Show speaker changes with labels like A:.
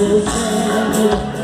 A: seu tempo